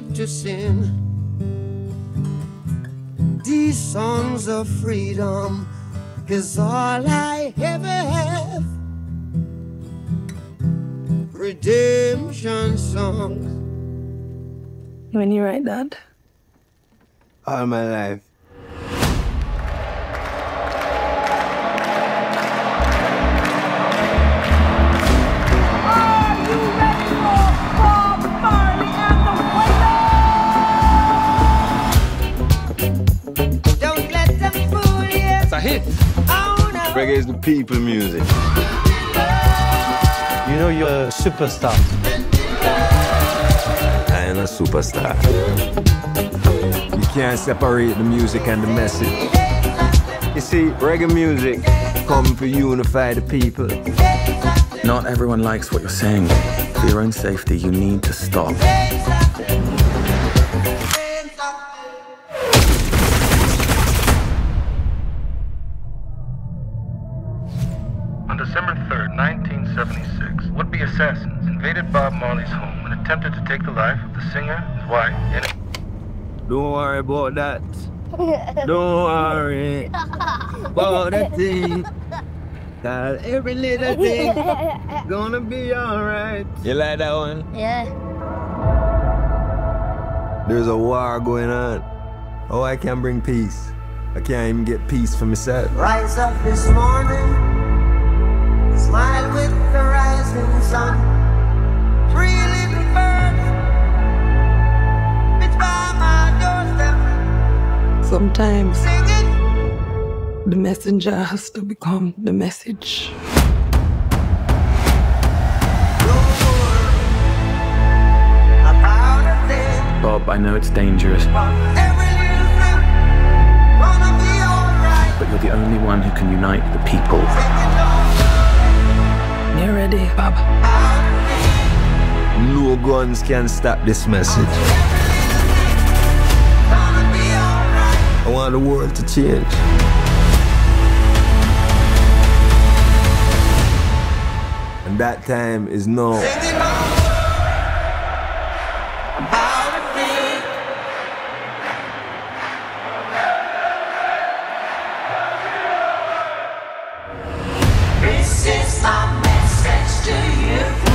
slip to sin. These songs of freedom is all I ever have. Redemption songs. When you write that? All my life. A hit. Reggae is the people music. You know you're a superstar. I am a superstar. You can't separate the music and the message. You see, reggae music come to unify the people. Not everyone likes what you're saying. For your own safety, you need to stop. On December 3rd, 1976, would-be assassins invaded Bob Marley's home and attempted to take the life of the singer, his wife, and Don't worry about that. Don't worry about that thing. Cause every little thing gonna be alright. You like that one? Yeah. There's a war going on. Oh, I can't bring peace. I can't even get peace for myself. Rise up this morning, Sometimes the messenger has to become the message. About a thing, Bob, I know it's dangerous, every little thing, gonna be alright. but you're the only one who can unite the people. You're ready, Bob? No guns can stop this message. the world to change. And that time is now. This is my message to you.